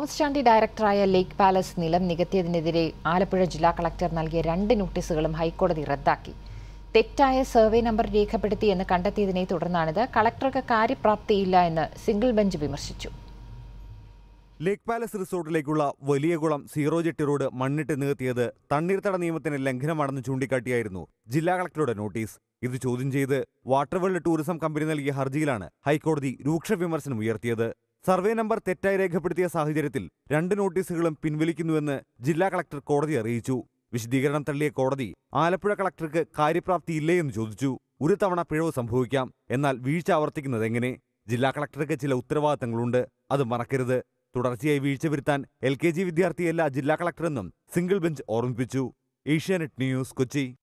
Thomas Chandy ഡയറക്ടറായ ലേക്ക് palace നിലം നികത്തിയതിനെതിരെ ആലപ്പുഴ ജില്ലാ കളക്ടർ നൽകിയ രണ്ട് നോട്ടീസുകളും ഹൈക്കോടതി റദ്ദാക്കി. തെറ്റായ സർവേ നമ്പർ രേഖപ്പെടുത്തി എന്ന് കണ്ടെത്തിയതിനെ തുടർന്നാണിത്. കളക്ടർക്ക് കാര്യപ്രാപ്തിയില്ല എന്ന് സിംഗിൾ ബെഞ്ച് വിമർശിച്ചു. ലേക്ക് പാലസ് റിസോർട്ടിലേക്കുള്ള വലിയ കുളം സീറോ ജെട്ടി റോഡ് മണ്ണിട്ട് നികത്തിയത് തണ്ണീർത്തട നിയമത്തിന് ലംഘനമാണെന്ന് ചൂണ്ടിക്കാട്ടിയായിരുന്നു ജില്ലാ കളക്ടറുടെ നോട്ടീസ്. ഇത് ചോദ്യം ചെയ്ത് വാട്ടർവേൾഡ് ടൂറിസം കമ്പനി നൽകിയ ഹർജിയിലാണ് ഹൈക്കോടതി രൂക്ഷ വിമർശനം ഉയർത്തിയത്. സർവേ നമ്പർ തെറ്റായി രേഖപ്പെടുത്തിയ സാഹചര്യത്തിൽ രണ്ട് നോട്ടീസുകളും പിൻവലിക്കുന്നുവെന്ന് ജില്ലാ കളക്ടർ കോടതി അറിയിച്ചു. വിശദീകരണം തള്ളിയ കോടതി ആലപ്പുഴ കളക്ടർക്ക് കാര്യപ്രാപ്തിയില്ലേയെന്ന് ചോദിച്ചു. ഒരു തവണ പിഴവ് സംഭവിക്കാം എന്നാൽ വീഴ്ച ആവർത്തിക്കുന്നത് എങ്ങനെ? ജില്ലാ കളക്ടർക്ക് ചില ഉത്തരവാദിത്തങ്ങളുണ്ട് അത് മറക്കരുത്. തുടർച്ചയായി വീഴ്ച വരുത്താൻ എൽ കെ ജി വിദ്യാർത്ഥിയല്ല ജില്ലാ കളക്ടറെന്നും സിംഗിൾ ബെഞ്ച് ഓർമ്മിപ്പിച്ചു. ഏഷ്യാനെറ്റ് ന്യൂസ് കൊച്ചി.